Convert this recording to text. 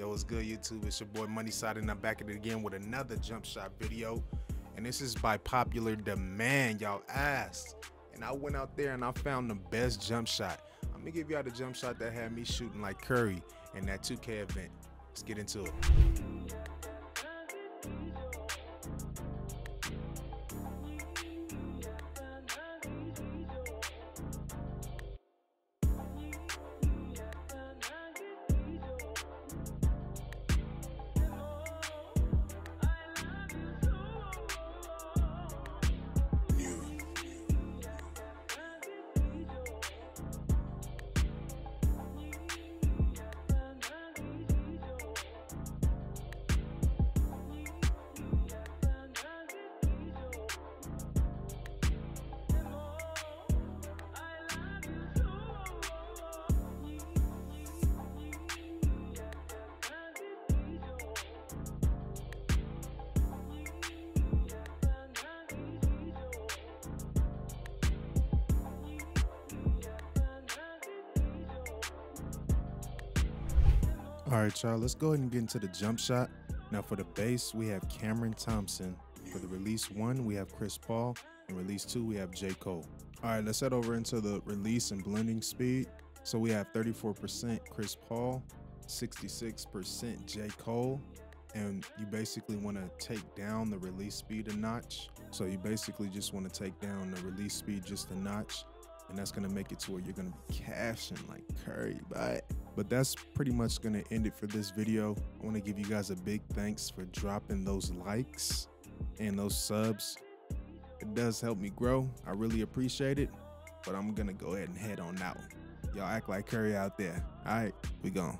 what's good, YouTube? It's your boy Money Side, and I'm back at it again with another jump shot video. And this is by popular demand. Y'all asked. And I went out there and I found the best jump shot. I'm gonna give y'all the jump shot that had me shooting like Curry in that 2K event. Let's get into it. All right, y'all, let's go ahead and get into the jump shot. Now, for the base, we have Cameron Thompson. For the release one, we have Chris Paul. And release two, we have J. Cole. All right, let's head over into the release and blending speed. So we have 34% Chris Paul, 66% J. Cole. And you basically want to take down the release speed a notch. So you basically just want to take down the release speed just a notch. And that's going to make it to where you're going to be cashing like Curry, but but that's pretty much going to end it for this video. I want to give you guys a big thanks for dropping those likes and those subs. It does help me grow. I really appreciate it. But I'm going to go ahead and head on out. Y'all act like Curry out there. All right, we gone.